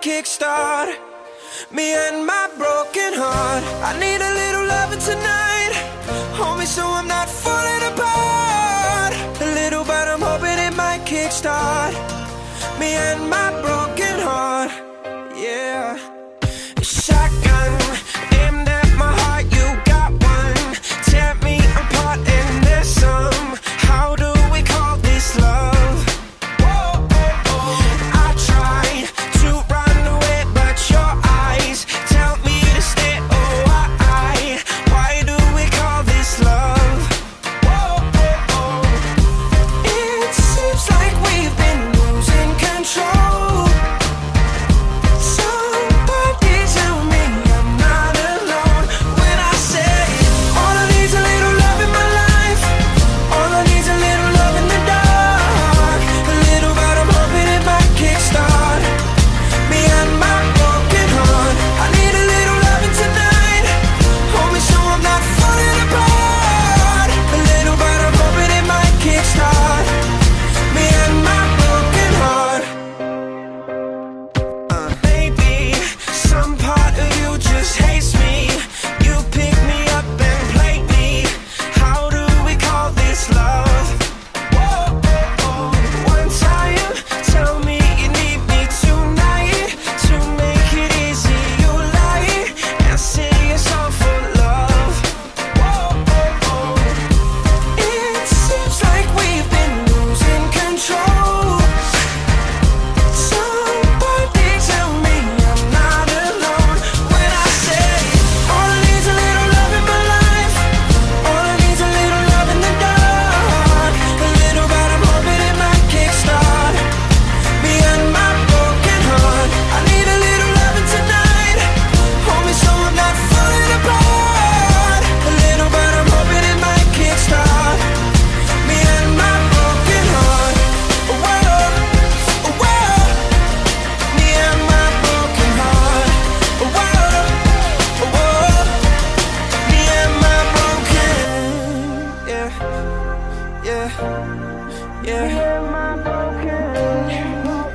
kickstart me and my broken heart. I need a little loving tonight, homie, so I'm not.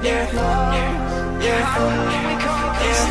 Yeah, yeah, yeah.